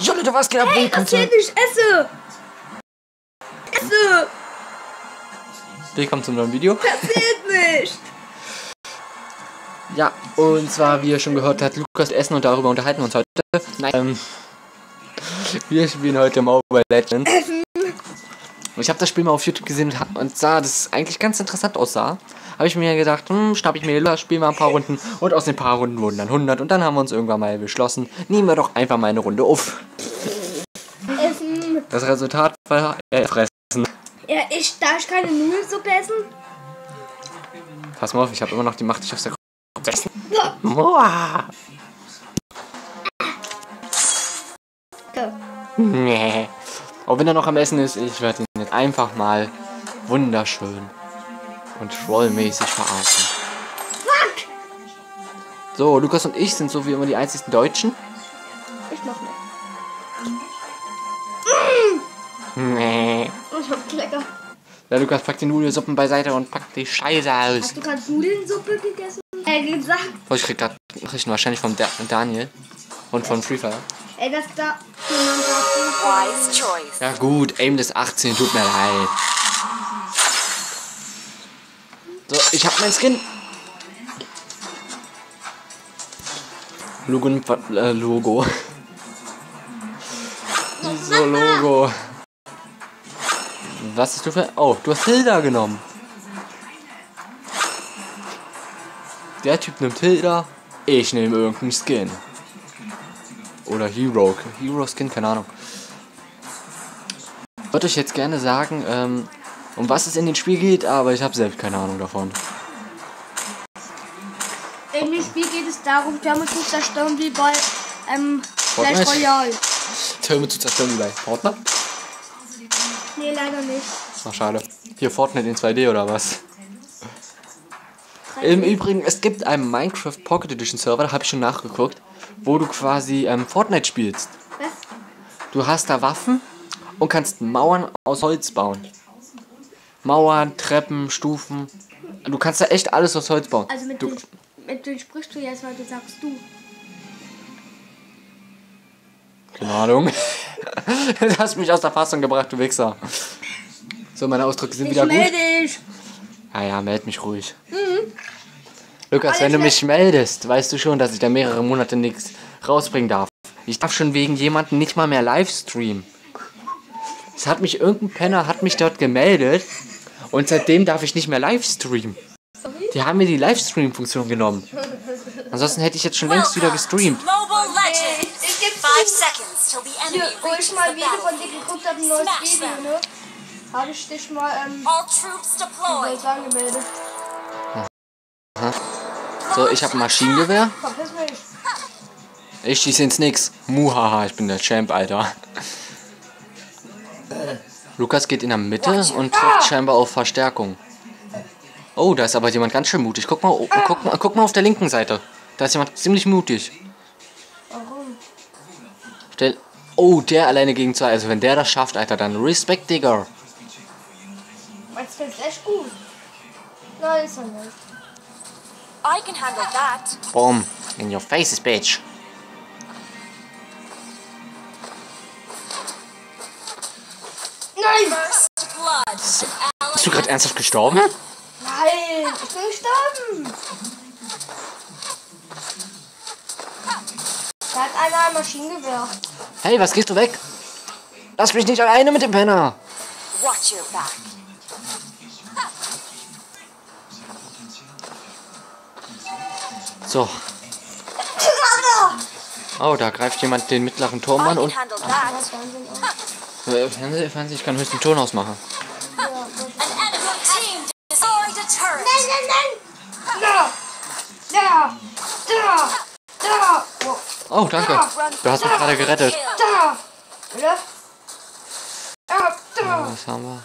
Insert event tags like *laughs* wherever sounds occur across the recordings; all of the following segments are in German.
Jo Leute, was geht ab? Hey, erzähl zu, nicht, esse! Esse! willkommen zum neuen Video. Erzählt nicht! Ja, und zwar, wie ihr schon gehört habt, Lukas essen und darüber unterhalten wir uns heute. Nein, ähm, wir spielen heute Mobile Legends. Und ich habe das Spiel mal auf YouTube gesehen und sah, dass es eigentlich ganz interessant aussah. Habe ich mir gedacht, hm, schnapp ich mir das, spielen wir ein paar Runden. Und aus den paar Runden wurden dann 100. Und dann haben wir uns irgendwann mal beschlossen, nehmen wir doch einfach mal eine Runde auf. Essen! Das Resultat war äh, fressen. Ja, ich, darf ich keine Nudelsuppe essen? Pass mal auf, ich habe immer noch die Macht, zu essen. Ja. Moa. Okay. Nee. Auch wenn er noch am Essen ist, ich werde ihn jetzt einfach mal wunderschön und trollmäßig verarschen. Fuck! So, Lukas und ich sind so wie immer die einzigen Deutschen. Ich mach nicht. Nee. Ich hab lecker. Der Lukas packt die Nudelsuppen beiseite und packt die Scheiße aus. Hast du gerade Nudelsuppe gegessen? Äh, gesagt. Oh, ich krieg grad Nachrichten wahrscheinlich vom Da- Daniel und von Free Fire. Ey, das da. Wise choice. Ja gut, Aimless 18, tut mir leid. Ich hab mein Skin. Logo, äh, Logo. So, Logo. Was hast du für... Oh, du hast Hilda genommen. Der Typ nimmt Hilda. Ich nehme irgendeinen Skin. Oder Hero. Hero Skin, keine Ahnung. Ich würde euch jetzt gerne sagen, ähm, um was es in dem Spiel geht, aber ich habe selbst keine Ahnung davon. Darum, Türme zu zerstören wie bei ähm, Clash Fortnite? Royale. Türme zu zerstören wie bei Fortnite? Nee, leider nicht. Ach, schade. Hier Fortnite in 2D oder was? Im Übrigen, es gibt einen Minecraft Pocket Edition Server, da habe ich schon nachgeguckt, wo du quasi ähm, Fortnite spielst. Was? Du hast da Waffen und kannst Mauern aus Holz bauen. Mauern, Treppen, Stufen. Du kannst da echt alles aus Holz bauen. Also mit du, dem, mit dem sprichst du jetzt, weil du sagst du. Keine Ahnung. *laughs* du hast mich aus der Fassung gebracht, du Wichser. So, meine Ausdrücke sind Ich wieder gut. melde dich. Ja, ja, meld mich ruhig. Lukas, Alles wenn du mich meldest, weißt du schon, dass ich da mehrere Monate nichts rausbringen darf. Ich darf schon wegen jemandem nicht mal mehr Livestreamen. Es hat mich irgendein Penner hat mich dort gemeldet und seitdem darf ich nicht mehr Livestreamen. Die haben mir die Livestream-Funktion genommen. Ansonsten hätte ich jetzt schon längst wieder gestreamt. Ich hier, wo ich mal ein Video von dir geguckt habe, ein neues Video, ne? Habe ich dich mal ähm, kurz angemeldet. So, ich habe ein Maschinengewehr. Verpiss mich. Ich schieße ins Nix. Muhaha, ich bin der Champ, Alter. Lukas geht in der Mitte und trifft scheinbar auf Verstärkung. Oh, da ist aber jemand ganz schön mutig. Guck mal, oh, guck mal, guck mal auf der linken Seite. Da ist jemand ziemlich mutig. Warum? Stell oh, der alleine gegen zwei. Also wenn der das schafft, Alter, dann Respekt, Digger. Meinst du, das ist echt gut? Nein, ist er nicht. I can handle that. Boom. In your faces, bitch. Nein! Bist du gerade ernsthaft gestorben? Nein! Ich bin gestorben! Da hat einer ein Maschinengewehr. Hey, was gehst du weg? Lass mich nicht alleine mit dem Penner. watch your back. So. Oh, da greift jemand den mittleren Turm an und. Fernsehen auch. Äh, Fernseh, Fernseh, ich kann höchstens den Ton ausmachen. Da! Da! Da! Oh, danke. Du hast mich gerade gerettet. da! Da! Was haben wir?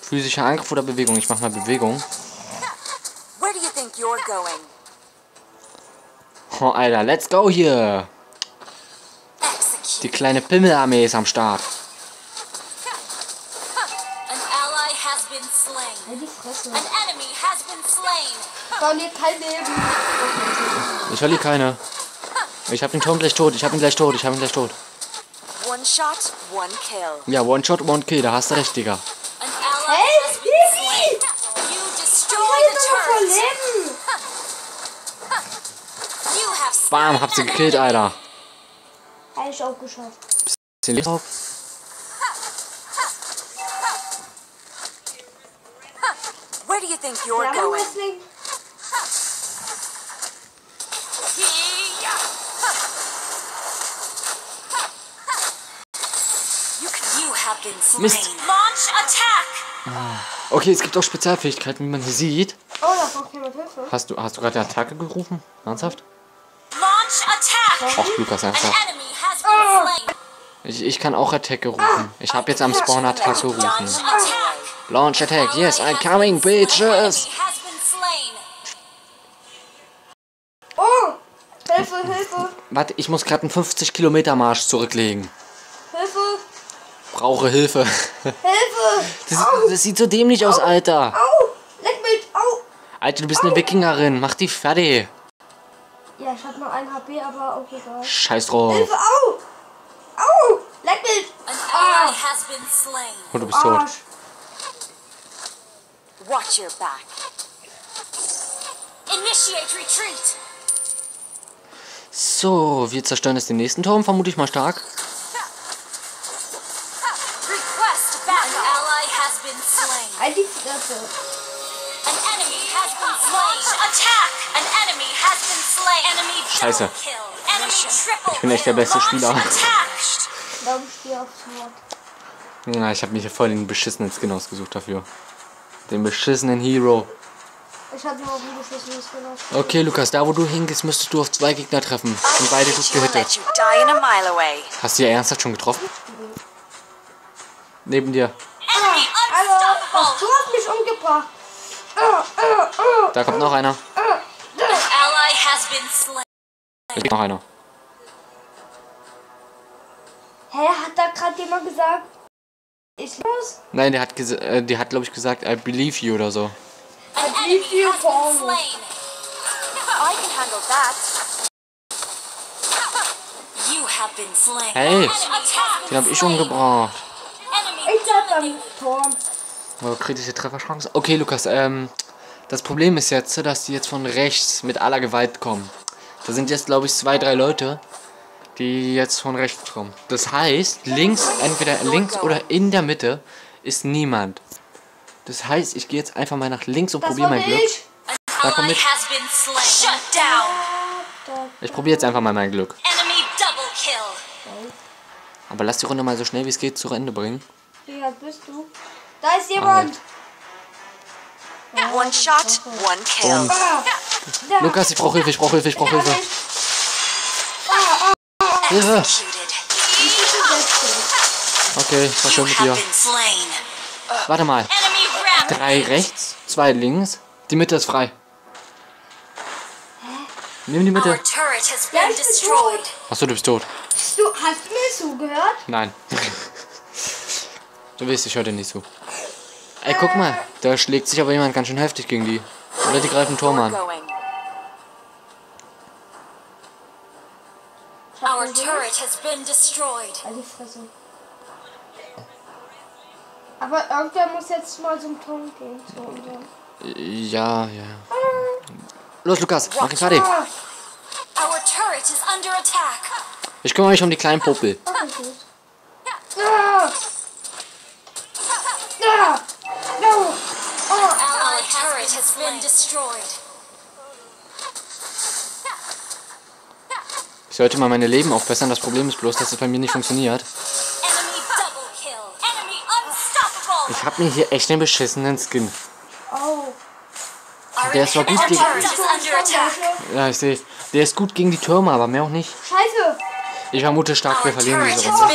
Physischer Angriff oder Bewegung? Ich mach mal Bewegung. Where do you think you're going? Oh, Alter, let's go hier. Die kleine Pimmelarmee ist am Start. Has been slain. An enemy has been slain. Verliert kein Leben. Ich verliere keine. Ich hab den Turm gleich tot. Ich hab ihn gleich tot. Ich hab ihn gleich tot. One shot, one kill. Ja, One Shot, One Kill, da hast du recht, Digga. Hey, slain. You destroy the turret. verleben! You have Bam, hab sie gekillt, Alter. Habe ich auch geschafft. Zehn Leben drauf. Think you're Ja, going? Been slain. Mist. Attack. Okay, es gibt auch Spezialfähigkeiten, wie man hier sieht. Oh, da braucht jemand Hilfe. Hast du, hast du gerade Attacke gerufen? Ernsthaft? Launch attack. Ach, Lukas, ernsthaft. slain. Ich, ich kann auch Attacke rufen. Ich habe jetzt am Spawn Attacke gerufen. Launch attack. Yes, I'm coming, bitches! Oh! Hilfe, Hilfe, Warte, ich muss gerade einen 50 Kilometer Marsch zurücklegen. Hilfe, Brauche Hilfe. Hilfe! *laughs* Das, das sieht so dämlich aus, Alter. Au! Leck mich! Au! Alter, du bist eine Wikingerin. Mach die fertig. Ja, ich hab nur ein HP, aber auch egal. Scheiß drauf. Hilfe, au! Au! Leck mich! Slain. Oh, du bist tot. Watch your back. Initiate retreat. So, wir zerstören jetzt den nächsten Turm, vermute ich mal stark. Request back. An ally has been slain. Halt die Fresse! An enemy has been slain. Attack. An enemy has been slain. Enemy Scheiße. Ich bin echt der beste Spieler. Glaube ich habe mir hier voll den beschissenen Skin ausgesucht dafür. Den beschissenen Hero. Ich hab nur auf ein beschissenes gelassen. Okay, Lukas, da wo du hingehst, müsstest du auf zwei Gegner treffen. Und beide gut gehittet. Hast du ja ernsthaft schon getroffen? Neben dir. Hallo! Unstoppable. du hast mich umgebracht! Ah, ah, ah, Da kommt noch einer. An ally has been slain. Da kommt noch einer. Hä, hat da gerade jemand gesagt? Ich los? Nein, der hat, ges- äh, der hat glaube ich gesagt, I believe you oder so. An believe you slain. I can handle that. You have been slain. Hey, Den habe ich umgebracht. Ich bleib beim Turm. Oh, kritische Trefferchance. Okay, Lukas, ähm, das Problem ist jetzt, dass die jetzt von rechts mit aller Gewalt kommen. Da sind jetzt, glaube ich, zwei, drei Leute, die jetzt von rechts kommen. Das heißt, links, entweder links oder in der Mitte ist niemand. Das heißt, ich gehe jetzt einfach mal nach links und probiere mein Glück. ich. Da komm mit. Ich probiere jetzt einfach mal mein Glück. Aber lass die Runde mal so schnell wie es geht zu Ende bringen. Wie alt bist du? Da ist jemand. One shot, one kill. Ah. Lukas, ich brauche Hilfe, ich brauche Hilfe, ich brauche Hilfe. Executed. Okay, was schön You mit dir. Warte mal. Drei rechts, zwei links. Die Mitte ist frei. Nimm die Mitte. Ja. Achso, du bist tot. Du, hast du mir zugehört? Nein. du weißt, ich höre dir nicht zu. Ey, guck mal. Da schlägt sich aber jemand ganz schön heftig gegen die. Oder die greifen Turm Our turret has been destroyed. Die Fresse. Aber irgendwer muss jetzt mal zum Turm gehen. Zu unserem. Ja, ja. Los, Lukas, mach ihn fertig. Our turret is under attack. Ich kümmere mich um die kleinen Popel. okay, gut. Ah! Ah! No! Ah! Our turret has been destroyed. Ich sollte mal meine Leben aufbessern. Das Problem ist bloß, dass es bei mir nicht funktioniert. Ich habe mir hier echt einen beschissenen Skin. Oh. Der ist zwar gut gegen- turret is under attack. Ja, ich sehe. Der ist gut gegen die Türme, aber mehr auch nicht. Scheiße! Ich vermute stark, wir verlieren diese Runde.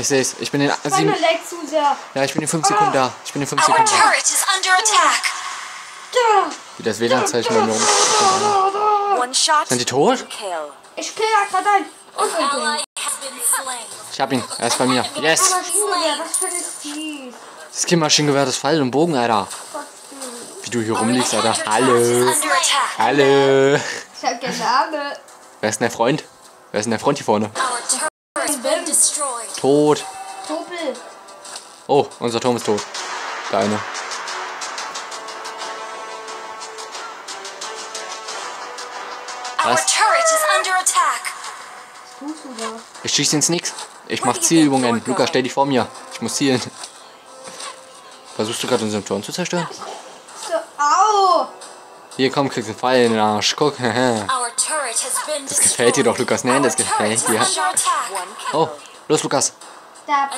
Ich sehe es. Ich bin in sieben, ja, ich bin in 5 Sekunden da. Ich bin in 5 Our Sekunden da. Wie das WLAN-Zeichen bei mir rum. Sind die tot? Ich kill da gerade ein. Und. Ich hab ihn. Er ist bei mir. Yes! Das Skin-Maschinengewehr, das Pfeil und Bogen, Alter. Wie du hier rumliegst, Alter. Hallo. Hallo. Ich hab keinen Namen. Wer ist denn der Freund? Wer ist denn der Freund hier vorne? Tot. Topel. Oh, unser Turm ist tot. Deine. Da? Ich schieße ins Nix. Ich mach Zielübungen. Lukas, stell dich vor mir. Ich muss zielen. Versuchst du gerade unseren Turm zu zerstören? So, au! Hier, komm, kriegst du einen Pfeil in den Arsch. Guck. *laughs* Das gefällt dir doch, Lukas. Nein, das gefällt dir. Oh, los, Lukas. Da, da,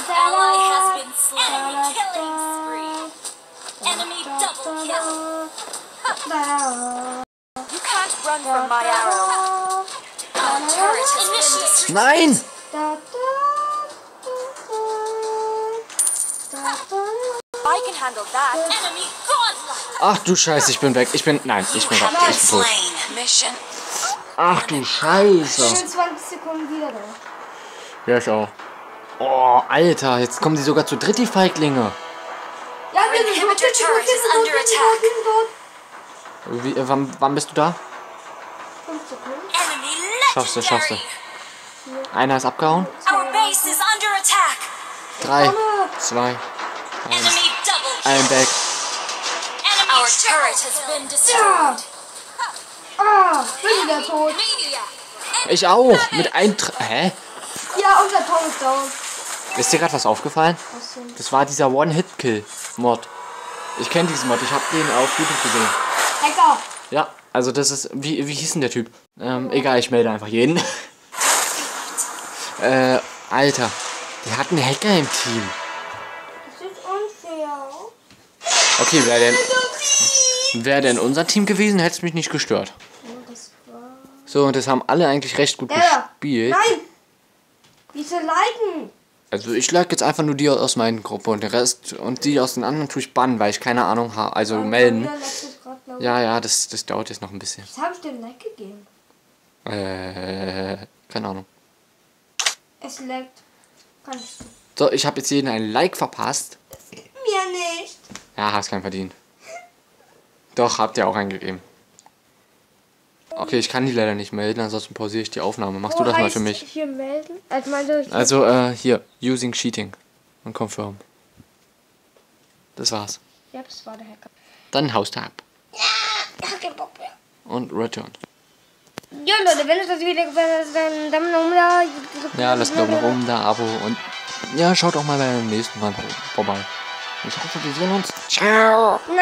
can't run from my arrow. Our turret has been destroyed. Nein! da, da, da, da. I can handle that. Enemy godlike. Ach du Scheiße, ich bin weg. Ich bin. Nein, ich bin weg. Ich bin tot. Ach du Scheiße. bin 20 Sekunden wieder da. Ja, ich auch. Oh, Alter, jetzt kommen die sogar zu dritt, die Feiglinge. Ja, wir sind. Wie, äh, wann, wann bist du da? 5 Sekunden. Enemy Schaffst du, schaffst du. Einer ist abgehauen. Our base is under attack. Drei, zwei, Enemy double kill. ein Back. Enemy Our turret has been Ja! destroyed. Ah, bin wieder tot. Media. Ich auch. Mit ein. Tr- Hä? Ja, unser Tom ist down. Ist dir gerade was aufgefallen? Das war dieser One-Hit-Kill-Mod. Ich kenne diesen Mod. Ich habe den auf YouTube gesehen. Hacker. Ja, also das ist. Wie, wie hieß denn der Typ? Ähm, egal, ich melde einfach jeden. *laughs* äh, Alter. Der hat einen Hacker im Team. Das ist unfair. Okay, wäre denn. Wäre denn unser Team gewesen, hätte es mich nicht gestört. So, und das haben alle eigentlich recht gut Ja. gespielt. Nein! Diese liken. Also ich lag jetzt einfach nur die aus meinen Gruppe und den Rest und die aus den anderen tue ich bannen, weil ich keine Ahnung habe. Also melden. Ja. Ja, das, das dauert jetzt noch ein bisschen. Was habe ich dem Like gegeben? Äh, keine Ahnung. Es leckt. Kann ich nicht. So, ich habe jetzt jeden ein Like verpasst. Mir nicht. Ja, hast keinen verdient. *laughs* Doch, habt ihr auch eingegeben. Okay, ich kann die leider nicht melden, ansonsten pausiere ich die Aufnahme. Machst du das mal für mich? Hier melden? Also meinte ich. Also, äh, hier, using cheating und confirm. Das war's. Ja, das war der Hacker. Dann haust du ab Ich hab keinen Bock mehr. und return. Ja, Leute, wenn euch das Video gefallen hat, dann Daumen nach oben da. Ja, lasst Daumen nach oben da, Abo und ja, schaut auch mal beim nächsten Mal vorbei. Ich hoffe, wir sehen uns. Ciao! Nein.